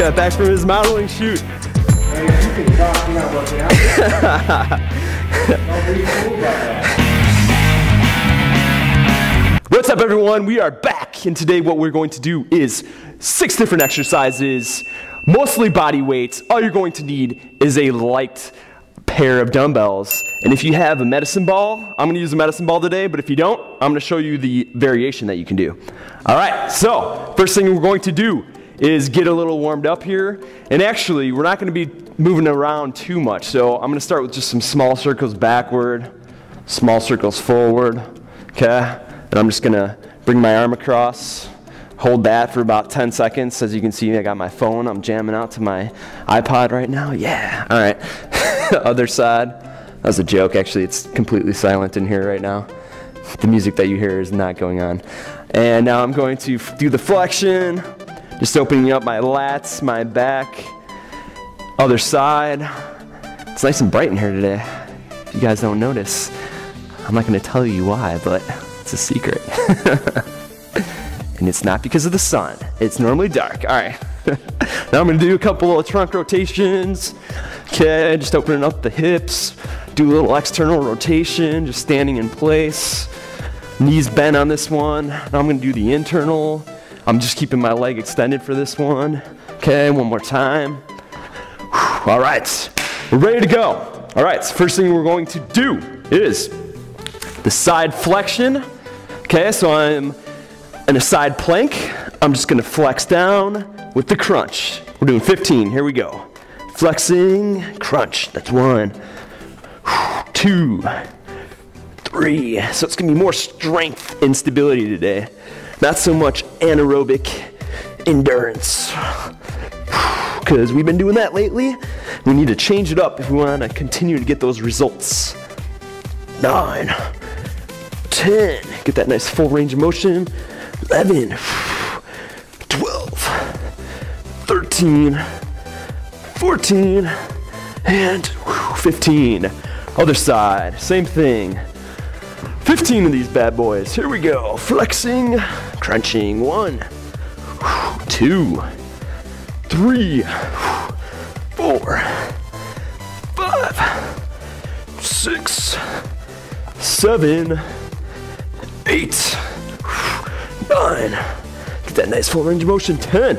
got back from his modeling shoot. What's up, everyone? We are back, and today what we're going to do is six different exercises, mostly body weights. All you're going to need is a light pair of dumbbells. And if you have a medicine ball, I'm gonna use a medicine ball today, but if you don't, I'm gonna show you the variation that you can do. All right, so first thing we're going to do is get a little warmed up here. And actually, we're not gonna be moving around too much. So I'm gonna start with just some small circles backward, small circles forward, okay? And I'm just gonna bring my arm across, hold that for about 10 seconds. As you can see, I got my phone. I'm jamming out to my iPod right now. Yeah, all right. Other side. That was a joke, actually. It's completely silent in here right now. The music that you hear is not going on. And now I'm going to do the flexion, just opening up my lats, my back. Other side. It's nice and bright in here today. If you guys don't notice, I'm not going to tell you why, but it's a secret. and it's not because of the sun. It's normally dark. All right. now I'm to do a couple of trunk rotations. Okay, just opening up the hips. Do a little external rotation, just standing in place. Knees bent on this one. Now I'm going to do the internal. I'm just keeping my leg extended for this one. Okay, one more time. Whew, All right, we're ready to go. All right, so first thing we're going to do is the side flexion. Okay, so I'm in a side plank. I'm just gonna flex down with the crunch. We're doing 15, here we go. Flexing, crunch, that's one, two, three. So it's gonna be more strength and stability today. Not so much anaerobic endurance. Because we've been doing that lately. We need to change it up if we wanna continue to get those results. Nine, 10. Get that nice full range of motion. 11, 12, 13, 14, and 15. Other side, same thing. 15 of these bad boys. Here we go. Flexing, crunching. One, two, three, four, five, six, seven, eight, nine. Get that nice full range of motion. 10,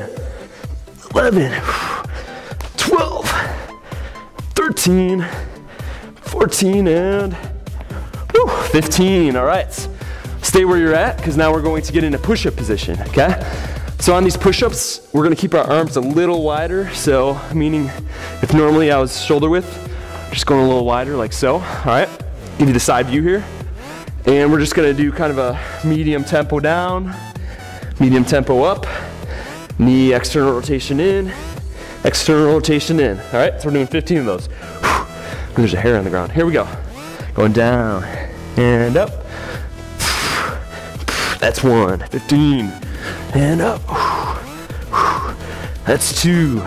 11, 12, 13, 14, and whew, 15. All right. Stay where you're at because now we're going to get in a push up position, okay? So on these push ups, we're gonna keep our arms a little wider. So, meaning if normally I was shoulder width, just going a little wider like so. All right. Give you the side view here. And we're just gonna do kind of a medium tempo down, medium tempo up, knee external rotation in, external rotation in. All right, so we're doing 15 of those. There's a hair on the ground. Here we go. Going down and up. That's one. 15. And up. That's two.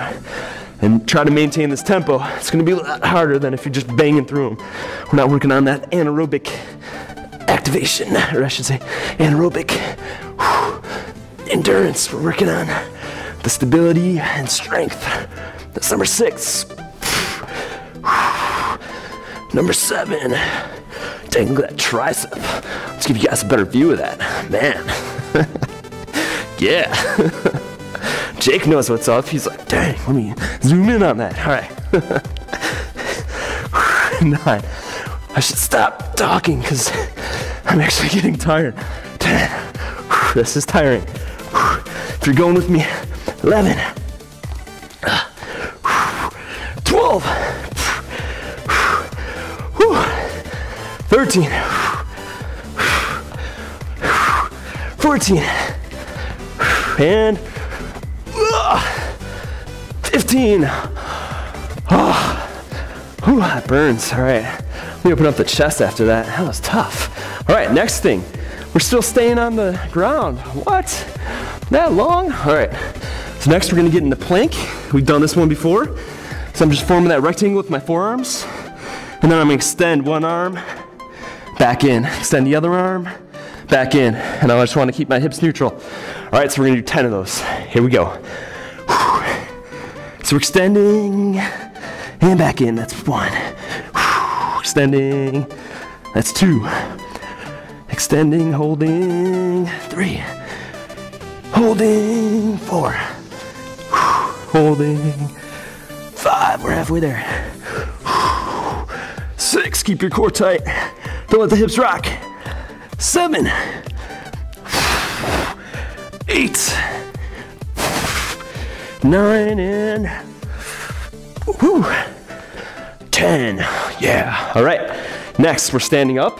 And try to maintain this tempo. It's gonna be a lot harder than if you're just banging through them. We're not working on that anaerobic activation, or I should say anaerobic endurance. We're working on the stability and strength. That's number six. Number seven. Dangle that tricep. Let's give you guys a better view of that. Man. yeah. Jake knows what's up. He's like, dang, let me zoom in on that. All right. Nine. I should stop talking because I'm actually getting tired. Ten. This is tiring. If you're going with me, 11. 12. 13. 14. And uh, 15. Oh, whew, that burns. All right. Let me open up the chest after that. That was tough. All right, next thing. We're still staying on the ground. What? That long? All right. So next we're gonna get into plank. We've done this one before. So I'm just forming that rectangle with my forearms. And then I'm gonna extend one arm, back in. Extend the other arm, back in. And I just wanna keep my hips neutral. All right, so we're gonna do 10 of those. Here we go. So we're extending and back in. That's one. Extending. That's two. Extending, holding. Three. Holding. Four. Holding. Five. We're halfway there. Six. Keep your core tight. Don't let the hips rock. Seven. Eight. Nine and whew, ten. Yeah. All right. Next, we're standing up.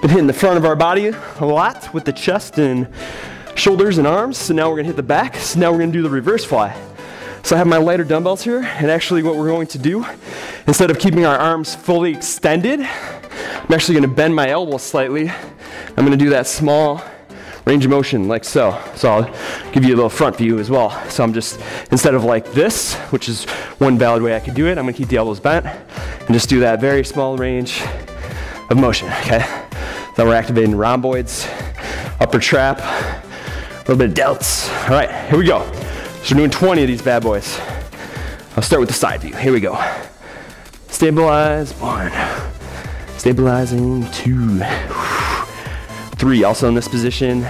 Been hitting the front of our body a lot with the chest and shoulders and arms. So now we're gonna hit the back. So now we're gonna do the reverse fly. So I have my lighter dumbbells here, and actually what we're going to do, instead of keeping our arms fully extended, I'm actually gonna bend my elbow slightly. I'm gonna do that small range of motion like so. So I'll give you a little front view as well. So I'm just, instead of like this, which is one valid way I could do it, I'm gonna keep the elbows bent and just do that very small range of motion, okay? Then we're activating rhomboids, upper trap, a little bit of delts. All right, here we go. So we're doing 20 of these bad boys. I'll start with the side view. Here we go. Stabilize, one. Stabilizing, two. Three, also in this position.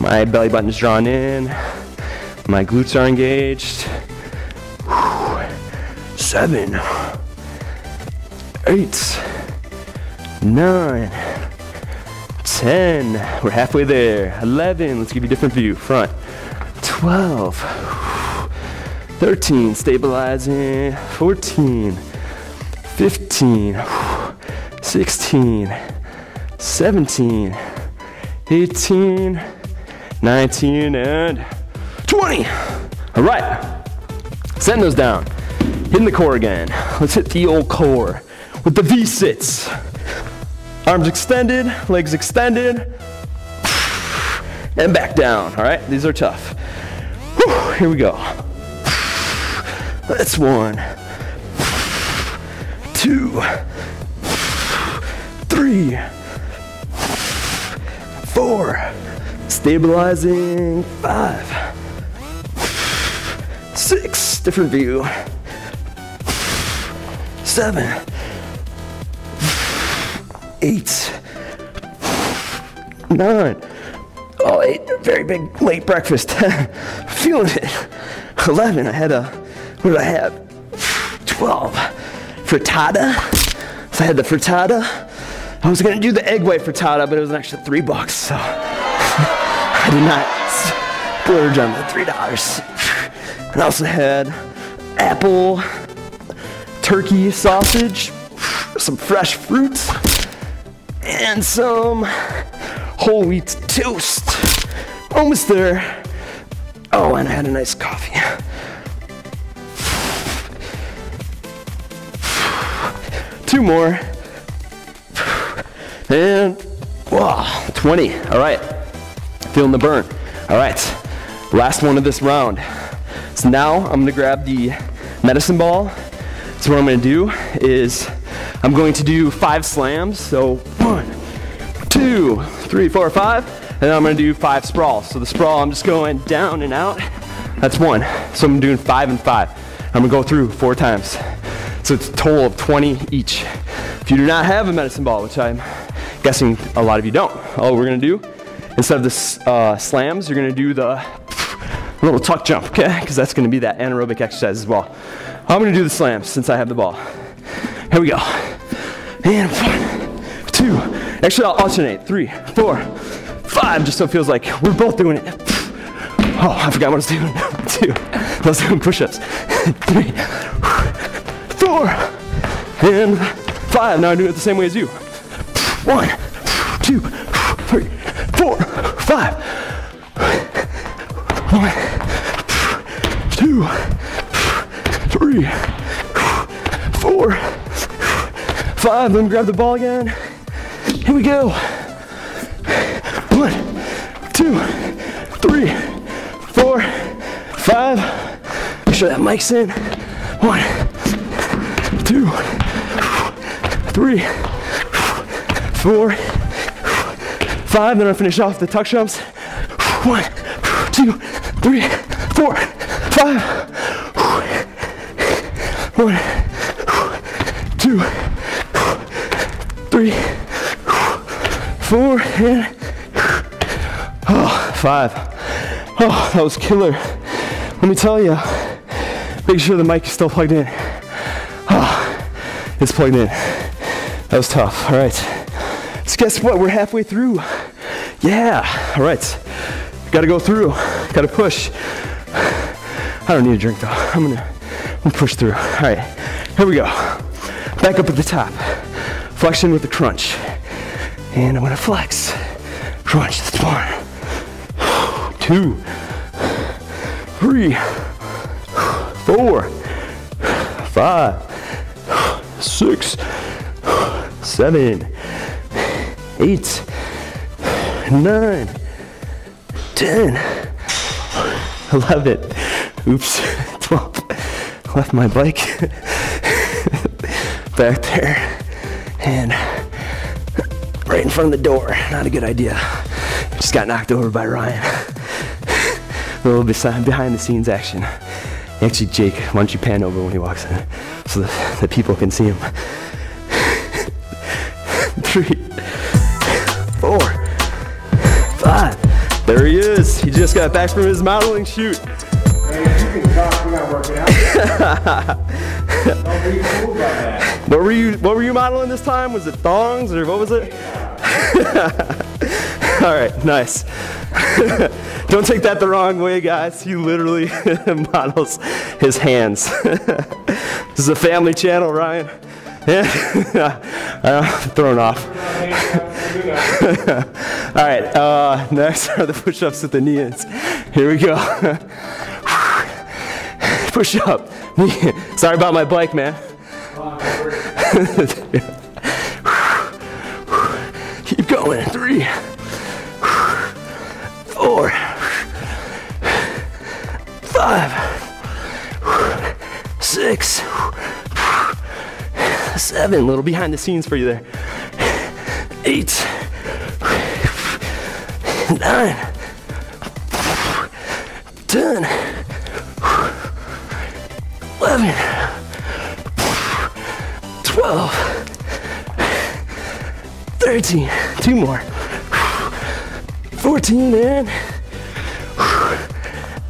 My belly button is drawn in. My glutes are engaged. Seven. Eight. Nine. Ten. We're halfway there. Eleven. Let's give you a different view. Front. Twelve. Thirteen. Stabilizing. Fourteen. Fifteen. Sixteen. 17, 18, 19, and 20. All right, send those down. Hitting the core again. Let's hit the old core with the V-sits. Arms extended, legs extended, and back down. All right, these are tough. Whew, here we go. That's one, two, three, four, stabilizing, five, six, different view, seven, eight, nine, oh, eight, very big late breakfast, feeling it, 11, I had a, what did I have, 12, frittata, so I had the frittata, I was gonna do the egg white frittata, but it was an extra three bucks, so I did not splurge on the three dollars. And I also had apple, turkey sausage, some fresh fruit, and some whole wheat toast. Almost there. Oh, and I had a nice coffee. Two more. And, wow, 20. All right, feeling the burn. All right, last one of this round. So now I'm gonna grab the medicine ball. So what I'm gonna do is I'm going to do five slams. So one, two, three, four, five. And then I'm gonna do five sprawls. So the sprawl, I'm just going down and out. That's one. So I'm doing five and five. I'm gonna go through four times. So it's a total of 20 each. If you do not have a medicine ball, which I'm guessing a lot of you don't, all we're gonna do, instead of the uh, slams, you're gonna do the little tuck jump, okay? Because that's gonna be that anaerobic exercise as well. I'm gonna do the slams since I have the ball. Here we go. And one, two, actually I'll alternate. Three, four, five, just so it feels like we're both doing it. Oh, I forgot what I was doing. Two, I was doing push-ups. Three, four, and five. Now I'm doing it the same way as you. One, two, three, four, five. One, two, three, four, five. Me grab the ball again. Here we go. One, two, three, four, five. Make sure that mic's in. One, two, three, four, five. Then I'll finish off the tuck jumps. One, two, three, four, five. One, two, three, four, and oh, five. Oh, that was killer. Let me tell you, make sure the mic is still plugged in. Oh, it's plugged in. That was tough. All right. Guess what? We're halfway through. Yeah. All right. Got to go through. Got to push. I don't need a drink though. I'm gonna, I'm gonna push through. All right. Here we go. Back up at the top. Flexion with the crunch. And I'm gonna flex. Crunch. That's one. Two. Three. Four. Five. Six. Seven. Eight. Nine. Ten. Eleven. Oops. Twelve. Left my bike back there. And right in front of the door. Not a good idea. Just got knocked over by Ryan. a little bit behind the scenes action. Actually, Jake, why don't you pan over when he walks in so that the people can see him? Just got back from his modeling shoot. Man, you can talk, we're not working out. Don't be fooled by that. What were you What were you modeling this time? Was it thongs or what was it? All right, nice. Don't take that the wrong way, guys. He literally models his hands. this is a family channel, Ryan. Yeah, I'm uh, thrown off. All right, uh, next are the push-ups with the knees. Here we go. Push up. Sorry about my bike, man. Keep going. Three, four, five, six, seven. A little behind the scenes for you there. Eight, nine, ten, eleven, twelve. 13, two more. 14 and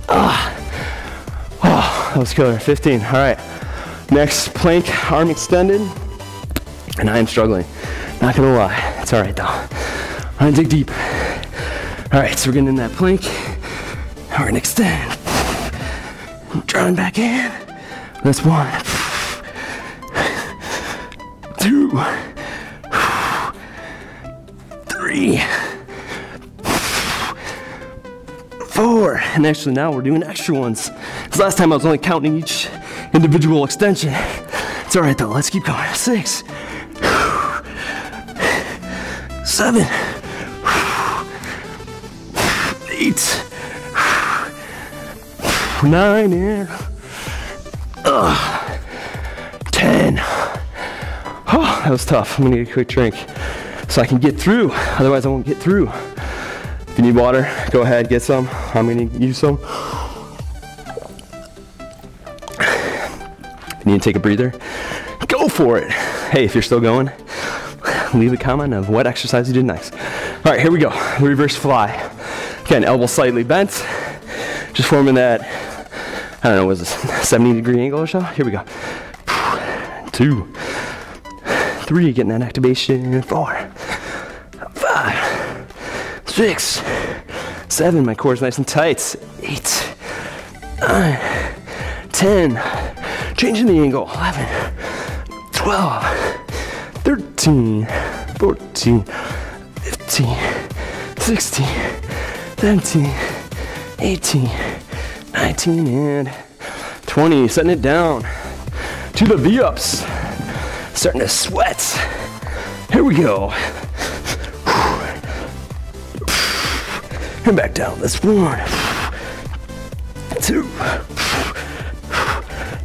ah, oh, that was killer. 15. All right. Next plank, arm extended, and I am struggling. Not gonna lie, it's all right though. I'm gonna dig deep. All right, so we're getting in that plank. We're gonna extend. Drawing back in. That's one, two three, four, and actually now we're doing extra ones. Because last time I was only counting each individual extension. It's all right though, let's keep going. Six, seven, eight, nine, and uh, ten. Oh, that was tough. I'm gonna get a quick drink so I can get through. Otherwise, I won't get through. If you need water, go ahead, get some. I'm gonna use some. If you need to take a breather, go for it. Hey, if you're still going, leave a comment of what exercise you did next. All right, here we go. Reverse fly. Again, elbow slightly bent. Just forming that, I don't know, was this 70 degree angle or so? Here we go. Two, three, getting that activation. Four, five, six, seven. My core's nice and tight. Eight, nine, ten. Changing the angle. 11, 12, 13, 14, 15, 16, 17, 18, 19, and 20. Setting it down to the V-ups. Starting to sweat. Here we go. And back down. That's one, two,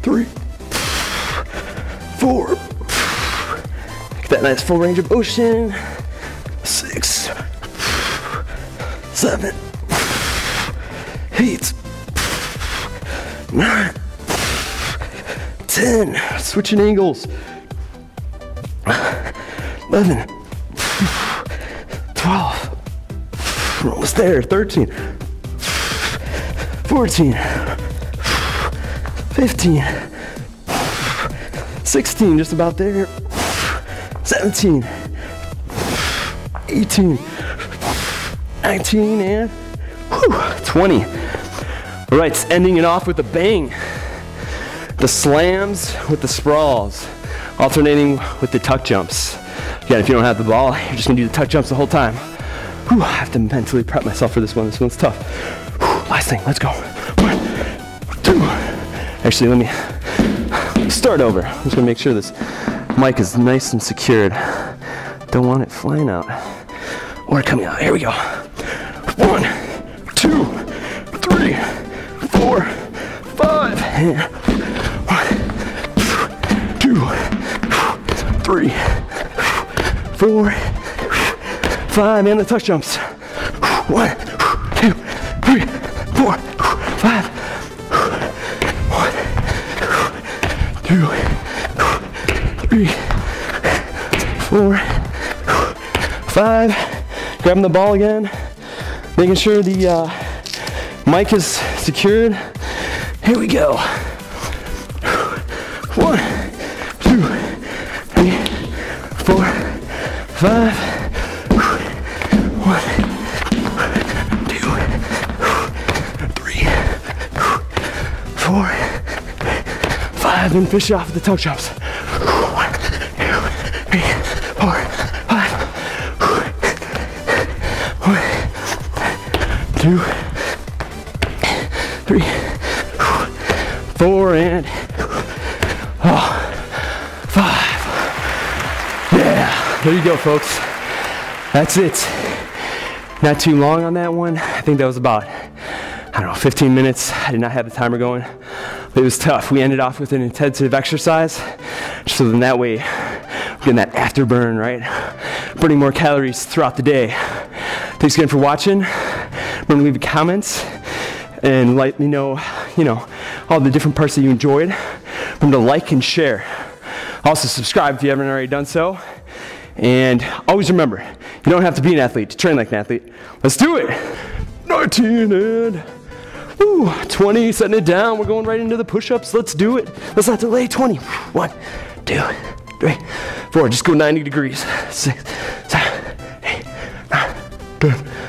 three, four. That nice full range of motion. Six, seven, eight, nine, ten. switching angles. 11, 12, we're almost there, 13, 14, 15, 16, just about there, 17, 18, 19, and whew, 20. All right, ending it off with a bang. The slams with the sprawls, alternating with the tuck jumps. Again, if you don't have the ball, you're just gonna do the tuck jumps the whole time. Whew, I have to mentally prep myself for this one. This one's tough. Whew, last thing, let's go. One, two. Actually, let me start over. I'm just gonna make sure this mic is nice and secured. Don't want it flying out or coming out. Here we go. One, two, three, four, five. One, two, three, four, five, and the tuck jumps. One, two, three, four, Grabbing the ball again, making sure the uh, mic is secured. Here we go. One, two, three, four, five. One, two, three, four, five. Then fish off the tuck jumps. One, two, three, four, five. Two, three, four, and oh, five. Yeah, there you go, folks. That's it. Not too long on that one. I think that was about, I don't know, 15 minutes. I did not have the timer going. But it was tough. We ended off with an intensive exercise. So then that way, getting that afterburn, right? Burning more calories throughout the day. Thanks again for watching. To leave a comment and let me know, you know, all the different parts that you enjoyed. Remember to like and share. Also subscribe if you haven't already done so. And always remember, you don't have to be an athlete to train like an athlete. Let's do it. 19 and woo, 20, setting it down. We're going right into the push-ups. Let's do it. Let's not delay. 20. One, two, three, four. Just go 90 degrees. Six, seven, eight, nine, ten.